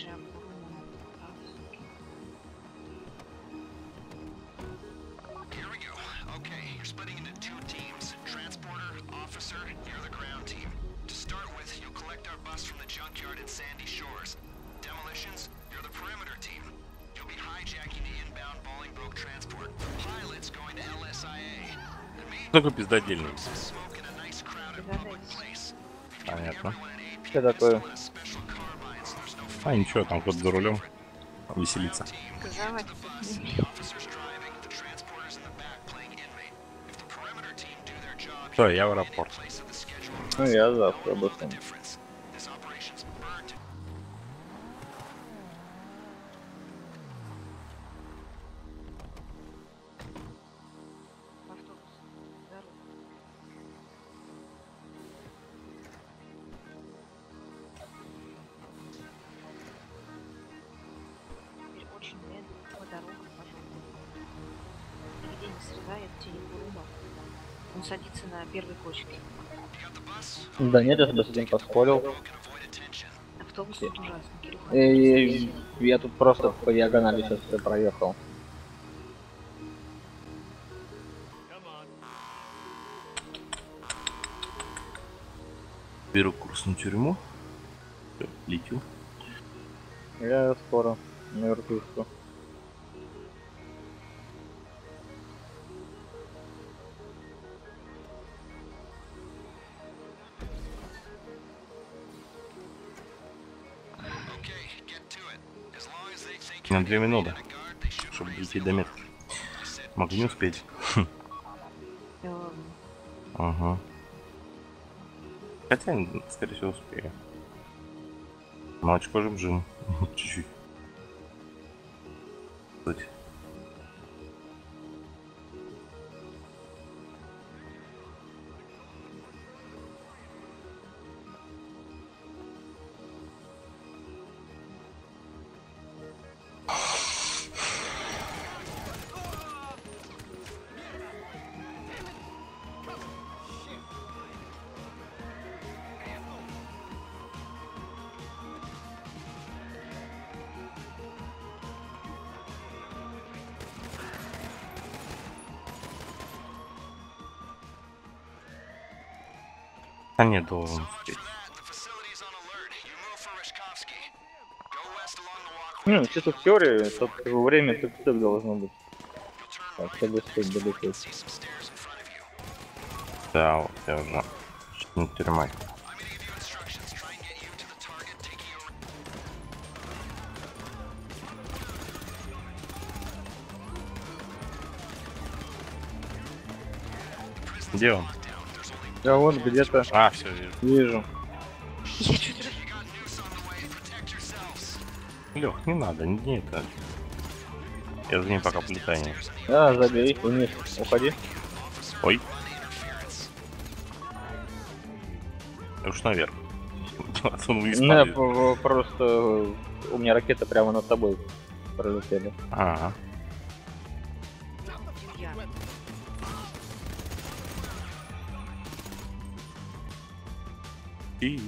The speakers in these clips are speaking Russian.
Джем, Бурумов, Here we go. Okay, you're splitting into two teams. Transporter, officer, you're the ground team. To start with, you'll collect our bus from the junkyard in Sandy Shores. Demolitions, you're the perimeter team. You'll be hijacking the inbound Bolingbroke transport. Pilots going to LSIA. And me, Такой пиздодельный. smoking a nice crowded public place. Понятно. Что такое? А ничего, там кот за рулем. Веселится. Officers driving, the transporters in the back playing тени Бурумов. Он садится на первой кочке. Да нет, я с этим поспорил. Автобус тут ужасный, Кирюха. И я тут просто по диагонали сейчас проехал. Беру курс на тюрьму. Летю. Я скоро на вертушку. На две минуты, чтобы дойти до метки. Могу не успеть. Эм, Ага. Хотя, скорее всего, успею. Ну, очко жим-жим. Чуть-чуть. А не должен успеть. Ну, чисто в теории, тут время тут должно быть. Так, front of you. Да, вот я уже чуть не your Где он? Я вот где-то А, все, вижу. вижу. Я чуть Лех, не надо, не это. Я за ним пока полетаю. не. А, забей, вниз, уходи. Ой. Уж наверх. А он вниз Не, просто у меня ракета прямо над тобой пролетели. Ага. я. И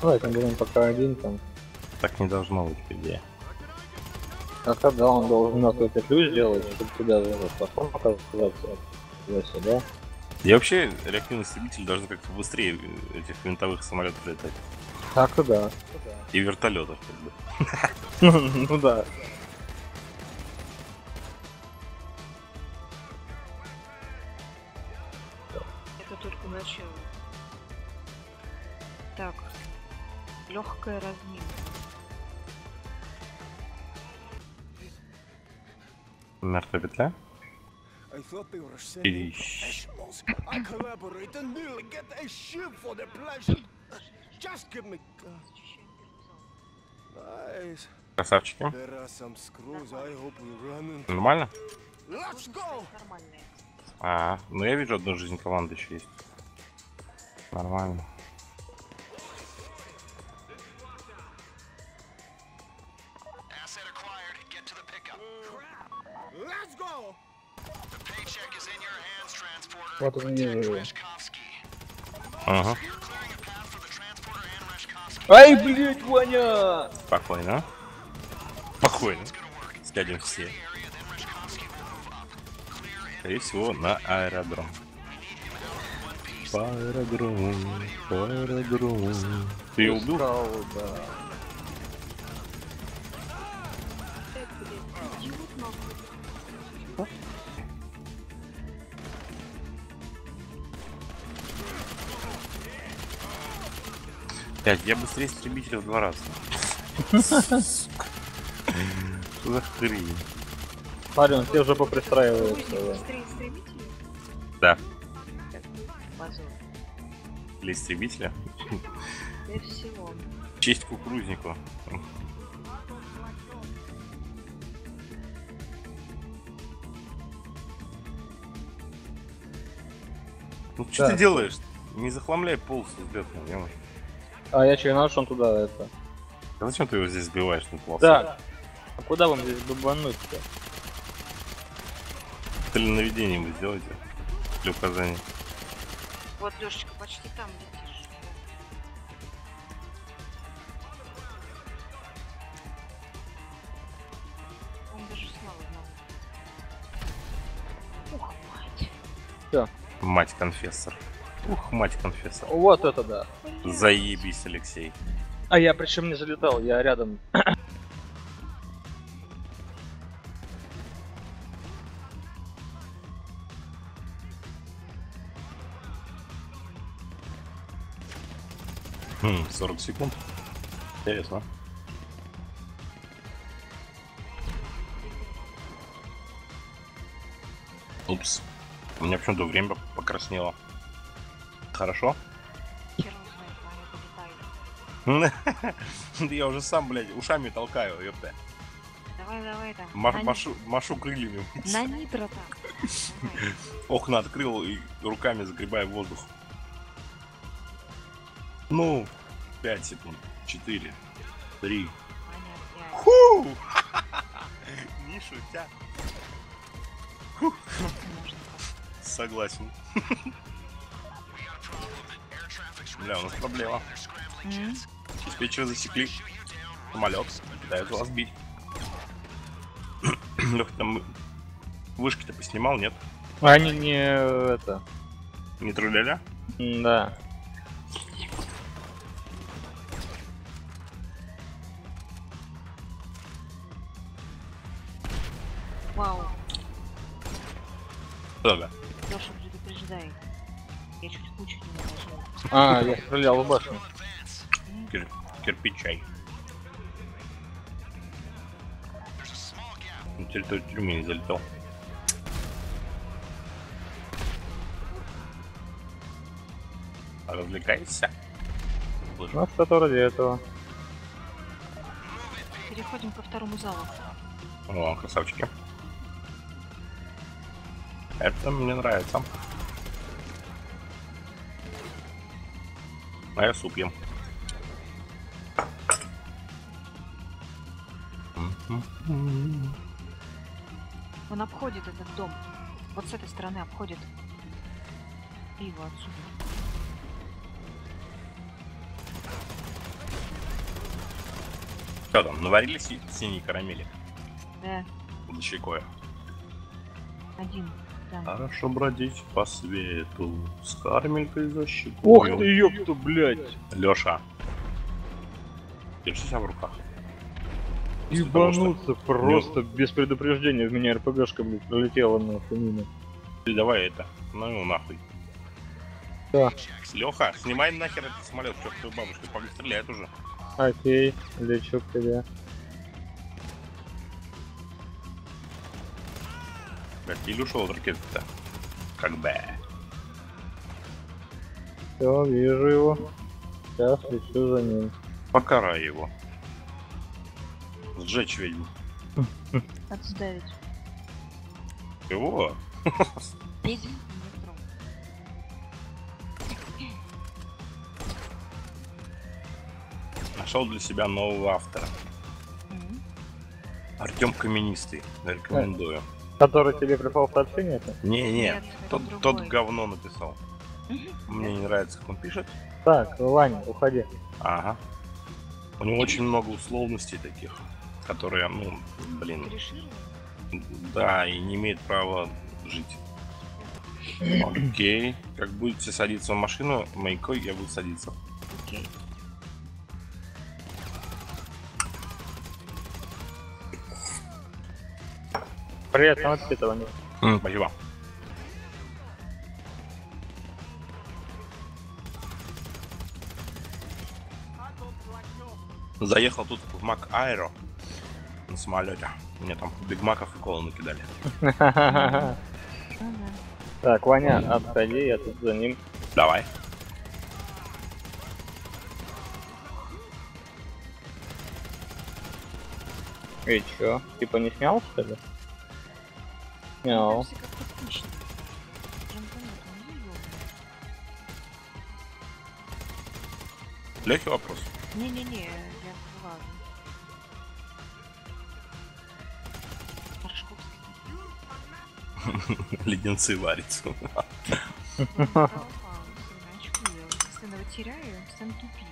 Давай, там будем пока один там. так не должно быть, идее. А когда он должен на какой-то ключ сделать, чтобы тебя за платформ оказаться туда-сюда. И вообще, реактивные истребители должны как-то быстрее э, этих винтовых самолетов летать. Так и да. И вертолетов, как бы. Ну да. I hope we run into. Нормально? А, ну я вижу одну жизнь команды еще есть. Нормально. Вот он вижу. Ага. Ай, блядь, Ваня! Спокойно. Спокойно. Сядем все. Скорее всего, на аэродром. По аэродрому, по аэродрому. Ты убил? Да. Блядь, я быстрее истребителя в два раза. Что за хрень? Смотри, он тебе уже попристраивается. Да. быстрее истребителей? Да, Так, позор. для истребителя. Для всего. Честь кукурузнику. Ну что ты делаешь? Не захламляй пол с взлетом, ё-моё. А я че, наш он туда это. А зачем ты его здесь сбиваешь на полосу? Так. А куда вам здесь бабануть-то? Теленаведение вы сделайте. Для указания. Вот, Лешечка, почти там летишь. Он даже знал одного. Ух, мать. Мать конфессор. Ух, мать конфессор. Вот это да. Заебись, Алексей. А я причем не залетал, я рядом. Хм, 40 секунд. Интересно. Упс. У меня почему-то время покраснело. Хорошо? Я уже сам, блядь, ушами толкаю, ёпта. Давай, давай на, машу, машу крыльями. на нитро. Давай. Окна открыл и руками загребаю воздух. Ну, 5 секунд. 4, 3. Ваня, опять. Ху! Не шутя. Согласен. Бля, у нас проблема. М? Диспетчеры засекли. Самолет. Пытаются вас бить. Лех, там вышки-то поснимал, нет? А Они не это. Не труляля? Да. Вау. Много. Леша, предупреждай. Я чуть кучу не наложил. А, я стрелял в башню. Кир- кирпичай. На территорию тюрьмы не залетал. Развлекайся. Слышь, Ну, что-то вроде этого. Переходим ко второму залу. О, красавчики. Это мне нравится. А я суп ем. Он обходит этот дом. Вот с этой стороны обходит. Пиво отсюда. Что там, наварили си- синие карамели? Да, щекой. один. Да. Хорошо бродить по свету с кармелькой за щекой. Ух ты, ёпта, блядь. Леша. Держи себя в руках. Ебануться просто без предупреждения в меня РПГшка, блядь, пролетела нахуй мимо. Ты давай это. Ну его нахуй. Да. Леха, снимай нахер этот самолет, что твою бабушка погнали стреляет уже. Окей, лечу к тебе. Блять, или ушел от ракеты-то. Как бы. Все, вижу его. Сейчас лечу за ним. Покарай его. Сжечь ведьму. Надо сдавить. Его? Иди, не трогай. Нашел для себя нового автора. Артем Каменистый. Рекомендую. Который тебе прислал сообщение это? Не-не, Нет, тот, тот говно написал. Мне не нравится, как он пишет. Так, Ваня, уходи. Ага. У него очень много условностей таких, которые, ну, блин, да, и не имеет права жить. Окей. Как будете садиться в машину, маякой я буду садиться. Окей. Привет, там этого нет. М, Спасибо. Заехал тут в Мак Аэро на самолете. Мне там бигмаков и колы накидали. Так, Ваня, отходи, я тут за ним. Давай. И чё? Типа не снял, что ли? Прям понятно, ну. Легкий вопрос. Не-не-не, я ладно. Леденцы варятся. Постоянно его теряю, постоянно тупик.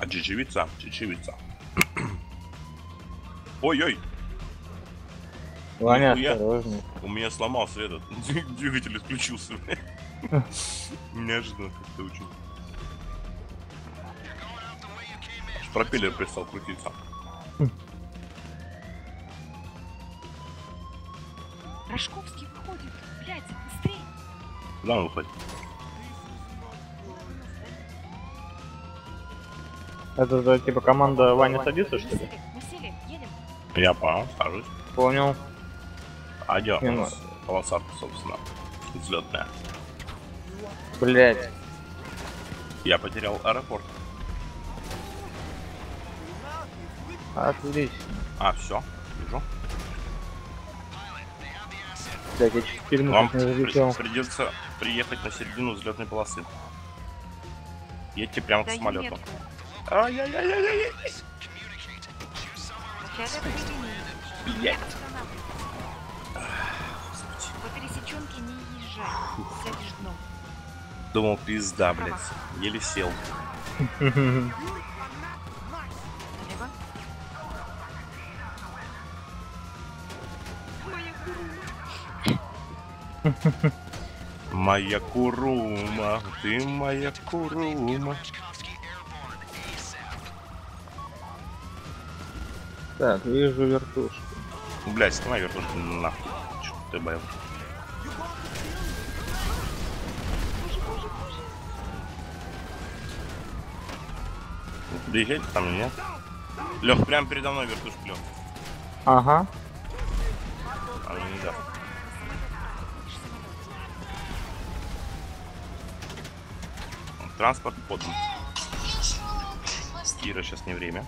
А чечевица, чечевица. Ой-ой, Ваня, Нихуя. у меня сломался этот двигатель отключился. Неожиданно как-то очень. Пропеллер перестал крутиться. Рожковский выходит. Блядь, быстрее. Куда он выходит? Это типа команда Ваня садится, что ли? Я понял, сажусь. Понял. А где у Не нас полоса собственно, взлетная? Блять. Я потерял аэропорт. Отлично. А, все, вижу. Блять, я чуть фильм Вам не залетел. при- придется приехать на середину взлетной полосы. Едьте прямо к самолету. метку. Ай-яй-яй-яй-яй. Останавливайся. По пересеченке не езжай. Сядешь дном. Думал, пизда, блядь. Еле сел. Моя курума, ты моя курума. Так, вижу вертушку. Блядь, снимай вертушку нахуй. Чё ты боялся? Доезжайте там нет? Лех, прям передо мной вертушка, Лех. Ага. Она не даст. Транспорт подан. Кира, сейчас не время.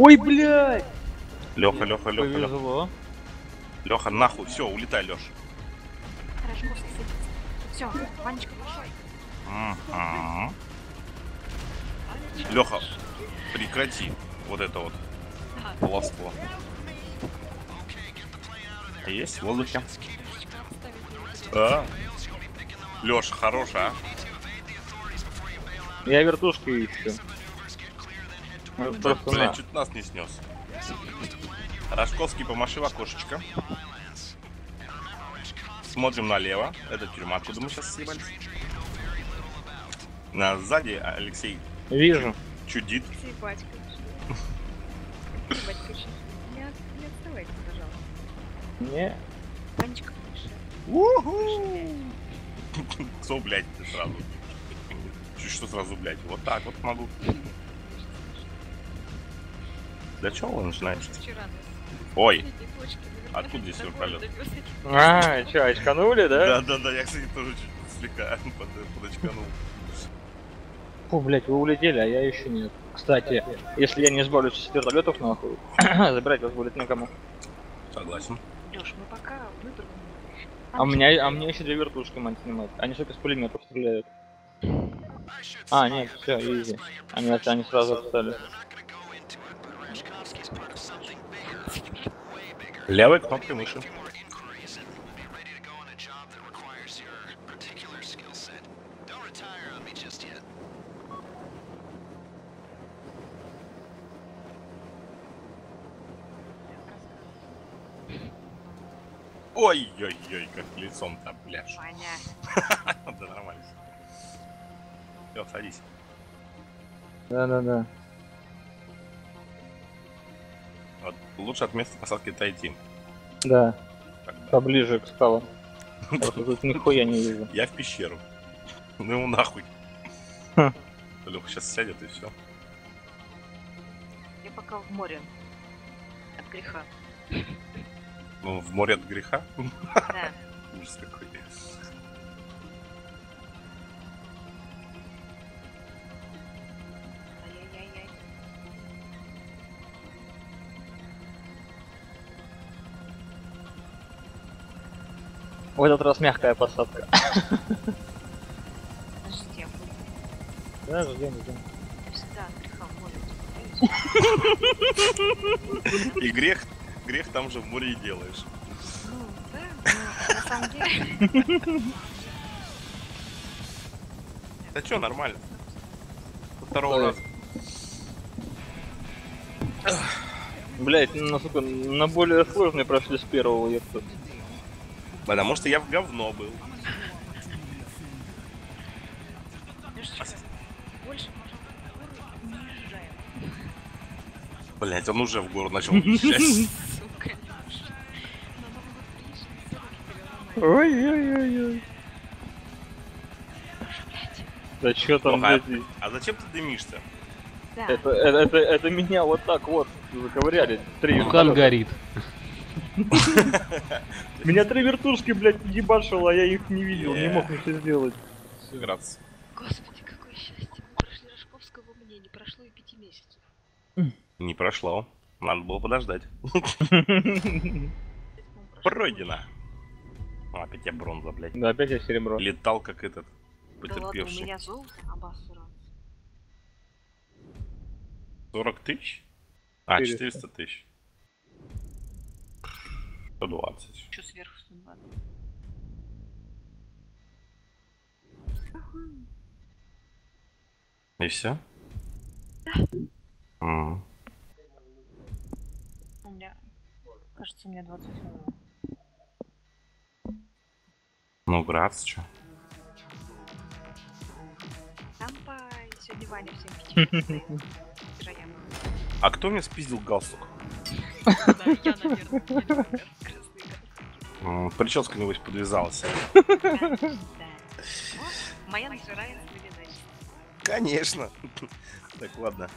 Ой, блядь! Леха, Леха, Леха, Леха. Леха, нахуй, все, улетай, Леш. Рожковский садится. Все, Ванечка пошел. Леха, прекрати вот это вот баловство. Есть в воздухе. А? Леша, хорошая, а? Я вертушки ищу. Ну, Просто Блин, на. чуть нас не снес. Рожковский, помаши в окошечко. Смотрим налево. Это тюрьма, откуда мы сейчас съебались. На сзади Алексей Вижу. чудит. Батькович, не, от- не отставайте, пожалуйста. Не. Ванечка выше. Кто, блядь, ты сразу? Чуть что сразу, блядь? Вот так вот могу. Для чего вы начинаете? Ой, Откуда здесь вертолет? А, чё, очканули, да? да, да, да, я, кстати, тоже чуть слегка под, подочканул. Фу, блять, вы улетели, а я еще нет. Кстати, если я не избавлюсь от вертолетов, нахуй, забирать вас будет некому. Согласен. Лёш, мы пока выпрыгнем. А у меня, а мне еще две вертушки мать снимать. Они только с пулеметов стреляют. А, нет, все, изи. Они, они сразу отстали. Me just yet. Ой-ой-ой, как лицом-то, бляш. Ваня. Да нормально. Все, садись. Да-да-да. Вот, лучше от места посадки отойти. Да, Тогда. поближе к скалам. Тут нихуя не вижу. Я в пещеру. Ну ему нахуй. Ха. Леха сейчас сядет и все. Я пока в море. От греха. Ну, в море от греха. Да. Ужас какой. В этот раз мягкая посадка. Подождите, я. Да, ждем, ждем. Я всегда от греха в море удивляюсь. И грех, грех там же в море и делаешь. Ну, да, но на самом деле... Да что, нормально. Со второго раза. Блять, сука, на более сложный прошли с первого, ёпта. Потому что я в говно был. Езжаем. Блять, он уже в гору начал руки переломаешь. Ой-ой-ой-ой. Да чё там, блядь, А зачем ты дымишься? Да. это, это, это, это меня вот так вот заковыряли. Три вертолёта. горит. Меня три вертушки, блядь, ебашило, а я их не видел, не мог ничего сделать. Градус. Господи, какое счастье. Мы прошли Рожковского мне, не прошло и пяти месяцев. Не прошло. Надо было подождать. Пройдено. А, опять я бронза, блядь. Да, опять я серебро. Летал как этот больше. Да ладно, у потерпевший. меня золото, обосраться. 40 тысяч? А, 400. 400 тысяч. 120. Что сверху 120? И все? М. У меня, кажется, у меня 20 Ну, Градус, чё? Кампай! Сегодня Ваня всем. Жаям. А кто мне спиздил галстук? Я, наверное, Прическа, небось, подвязалась. моя значит. Конечно. Так, ладно.